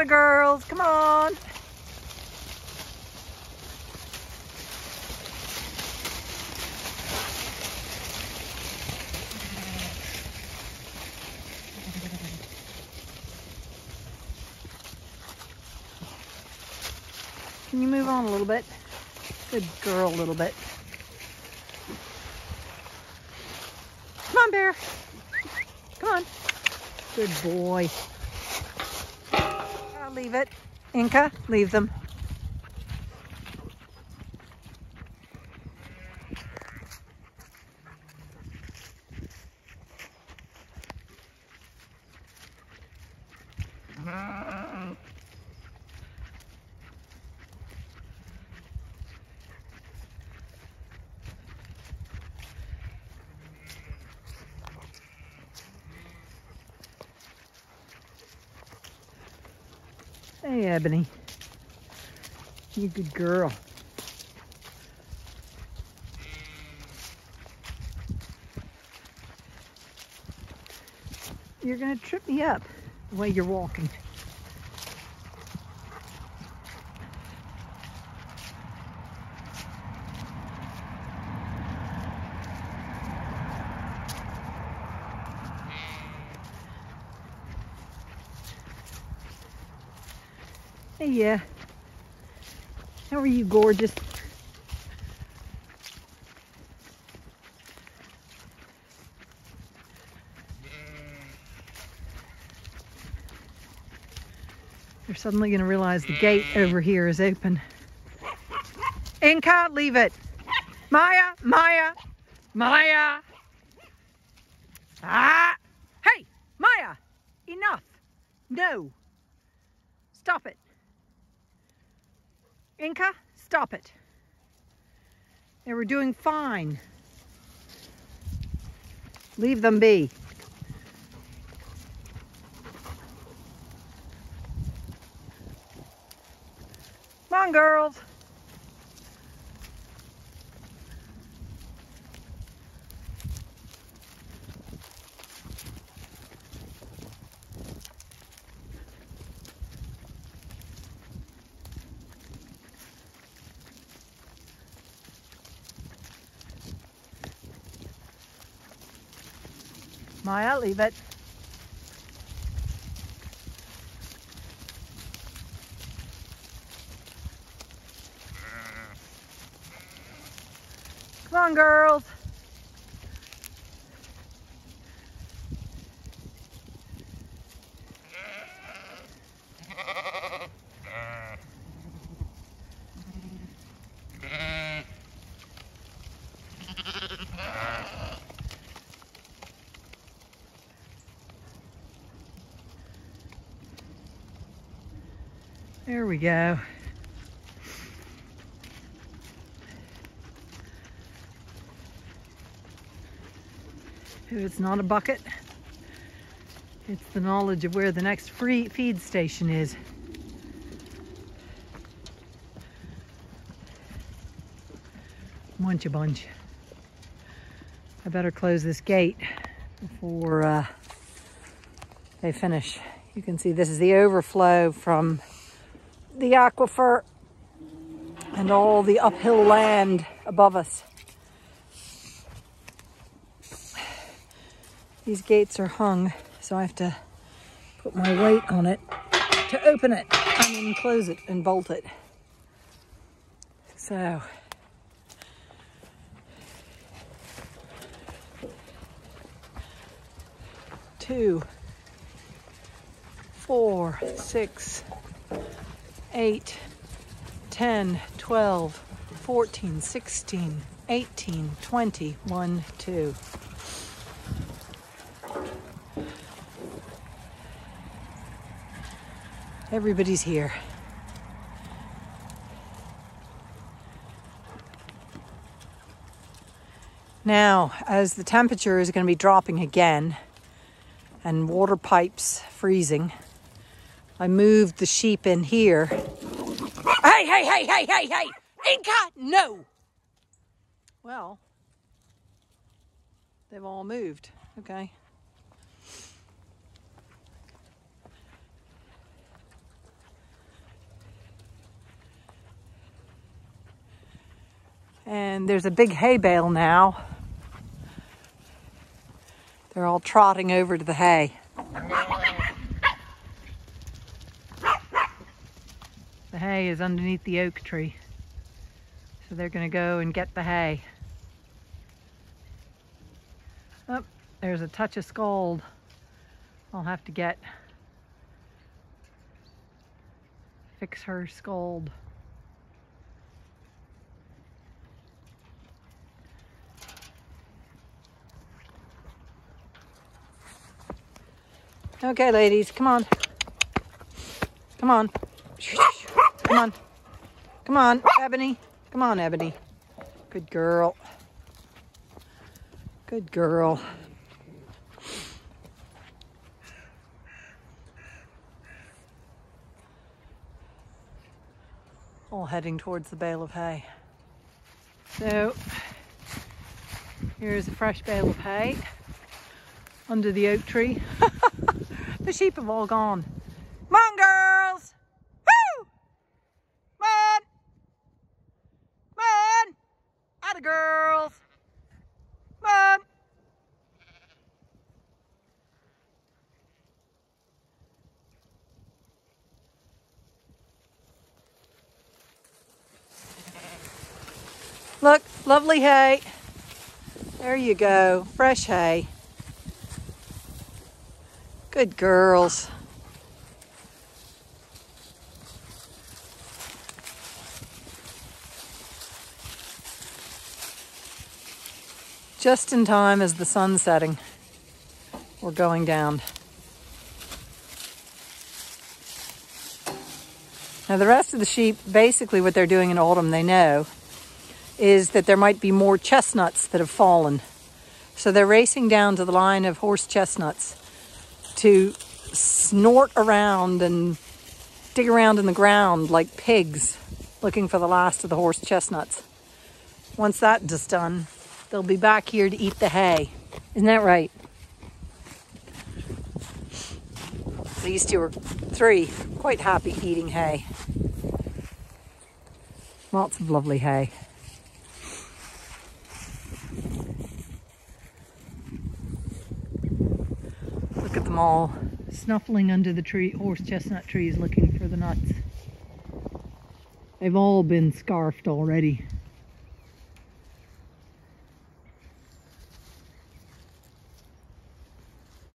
it, girls. Come on. Can you move on a little bit? Good girl, a little bit. Come on, Bear. Come on. Good boy. Leave it. Inca, leave them. Hey, Ebony. You good girl. You're gonna trip me up the way you're walking. Hey, yeah. How are you, gorgeous? You're suddenly going to realize the gate over here is open. Inca, leave it. Maya, Maya, Maya. Ah! Hey, Maya, enough. No. Stop it. Inca, stop it. They were doing fine. Leave them be. Come on, girls. Maya, leave it. Come on, girls. There we go. If it's not a bucket, it's the knowledge of where the next free feed station is. Munch a bunch. I better close this gate before uh, they finish. You can see this is the overflow from the aquifer and all the uphill land above us. These gates are hung, so I have to put my weight on it to open it. and mean, close it and bolt it. So, two, four, six, 8, 10, 12, 14, 16, 18, 20, 1, 2. Everybody's here. Now, as the temperature is going to be dropping again and water pipes freezing, I moved the sheep in here. Hey, hey, hey, hey, hey, hey! Inca, no! Well, they've all moved. Okay. And there's a big hay bale now. They're all trotting over to the hay. Is underneath the oak tree. So they're gonna go and get the hay. Oh, there's a touch of scald. I'll have to get, fix her scald. Okay, ladies, come on. Come on. Come on. Come on, Ebony. Come on, Ebony. Good girl. Good girl. All heading towards the bale of hay. So, here's a fresh bale of hay under the oak tree. the sheep have all gone. Come on, girls! Woo! Come on! Come on! Atta girls! Come on! Look, lovely hay. There you go, fresh hay. Good girls. Just in time as the sun's setting. We're going down. Now the rest of the sheep, basically what they're doing in autumn, they know, is that there might be more chestnuts that have fallen. So they're racing down to the line of horse chestnuts to snort around and dig around in the ground like pigs looking for the last of the horse chestnuts. Once that is done, they'll be back here to eat the hay. Isn't that right? These two are three, quite happy eating hay. Lots of lovely hay. Them all snuffling under the tree, horse chestnut trees looking for the nuts. They've all been scarfed already.